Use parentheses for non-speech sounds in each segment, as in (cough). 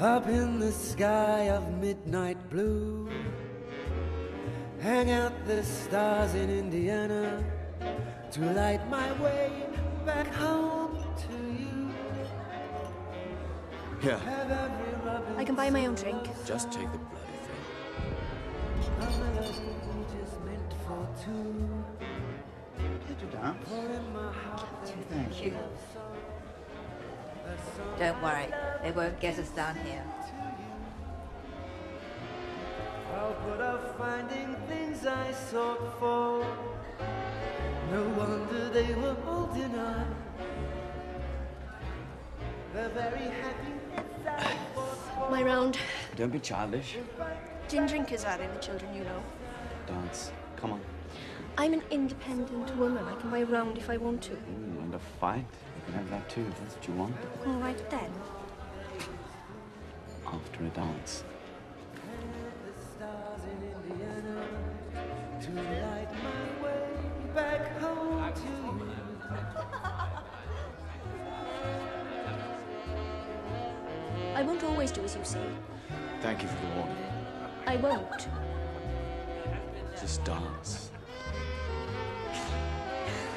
Up in the sky of midnight blue, hang out the stars in Indiana to light my way back home to you. Yeah. Have every I can buy my own drink. just take the bloody thing. a melody just meant for Don't worry, they won't get us down here. I'll put finding things I sought for. No wonder they were old enough. The very happiness I fought for. My round. Don't be childish. Gin drinkers are in the children, you know. Dance. Come on. I'm an independent woman. I can buy a round if I want to. Ooh, and a fight. You can have that too, if that's what you want. All right then. After a dance. stars in Indiana to light my way back home to you. I won't always do as you say. Thank you for the warning. I won't. Just dance.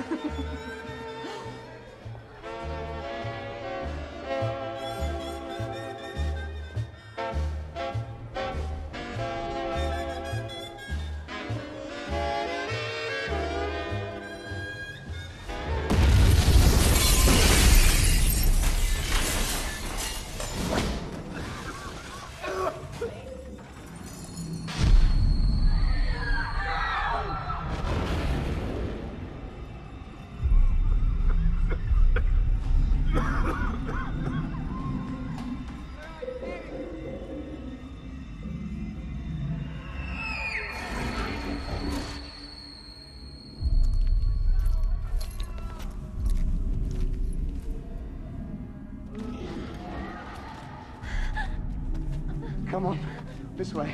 (laughs) Come on, this way.